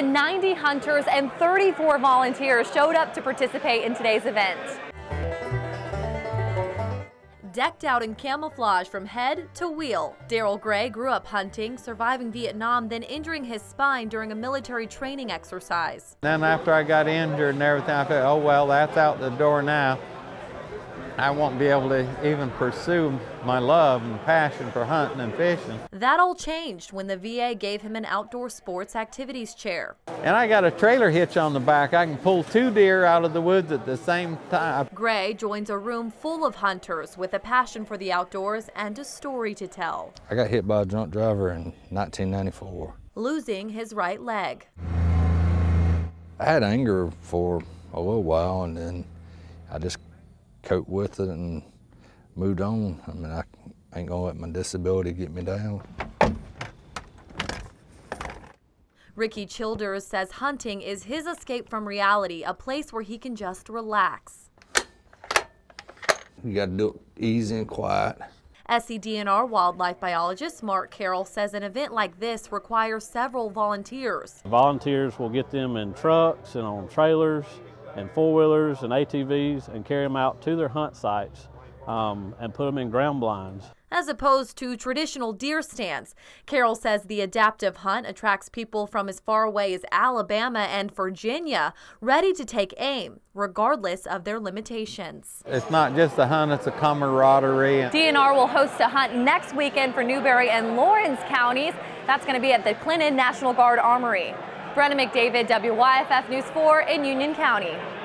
90 hunters and 34 volunteers showed up to participate in today's event. Decked out in camouflage from head to wheel, Daryl Gray grew up hunting, surviving Vietnam, then injuring his spine during a military training exercise. Then after I got injured and everything, I thought, oh well, that's out the door now. I won't be able to even pursue my love and passion for hunting and fishing. That all changed when the VA gave him an outdoor sports activities chair. And I got a trailer hitch on the back. I can pull two deer out of the woods at the same time. Gray joins a room full of hunters with a passion for the outdoors and a story to tell. I got hit by a drunk driver in 1994. Losing his right leg. I had anger for a little while and then I just cope with it and moved on. I mean, I ain't gonna let my disability get me down. Ricky Childers says hunting is his escape from reality, a place where he can just relax. You gotta do it easy and quiet. SCDNR wildlife biologist Mark Carroll says an event like this requires several volunteers. Volunteers will get them in trucks and on trailers and four-wheelers and ATVs and carry them out to their hunt sites um, and put them in ground blinds. As opposed to traditional deer stands. Carroll says the adaptive hunt attracts people from as far away as Alabama and Virginia ready to take aim, regardless of their limitations. It's not just a hunt, it's a camaraderie. DNR will host a hunt next weekend for Newberry and Laurens counties. That's going to be at the Clinton National Guard Armory. Brenna McDavid, WYFF News 4 in Union County.